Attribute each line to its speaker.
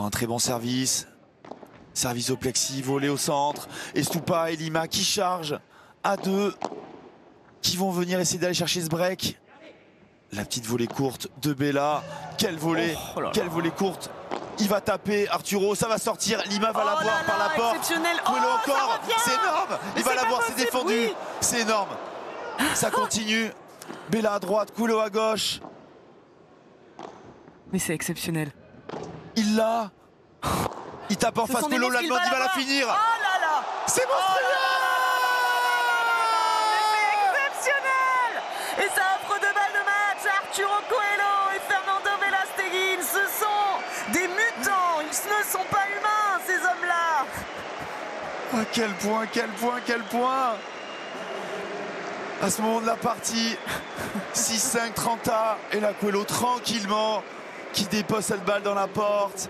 Speaker 1: Encore un très bon service. Service au plexi, volé au centre. Estupa et Lima qui chargent à deux. Qui vont venir essayer d'aller chercher ce break. La petite volée courte de Bella. Quelle volée,
Speaker 2: Oh là là.
Speaker 1: quelle volée courte. Il va taper Arturo, ça va sortir. Lima va
Speaker 2: Oh
Speaker 1: l'avoir
Speaker 2: là
Speaker 1: par la porte.
Speaker 2: exceptionnel. Oh,
Speaker 1: encore, c'est énorme.
Speaker 2: Mais
Speaker 1: Il va
Speaker 2: c'est pas
Speaker 1: l'avoir, c'est défendu.
Speaker 2: oui.
Speaker 1: C'est énorme. Ça continue. Bella à droite, Coelho à gauche.
Speaker 2: Mais c'est exceptionnel.
Speaker 1: Il l'a. Il tape en
Speaker 2: Ce
Speaker 1: face
Speaker 2: sont des
Speaker 1: Coelho,
Speaker 2: monstres,
Speaker 1: la demande, il va la finir.
Speaker 2: Oh là là
Speaker 1: C'est
Speaker 2: Oh
Speaker 1: monstrueux
Speaker 2: C'est exceptionnel Et ça offre deux balles de match à Arturo Coelho et Fernando Velasteguin. Ce sont des mutants. Ils ne sont pas humains, ces hommes-là.
Speaker 1: À quel point, quel point, quel point À ce moment de la partie, 6-5 30 A et la Coelho tranquillement qui dépose cette balle dans la porte.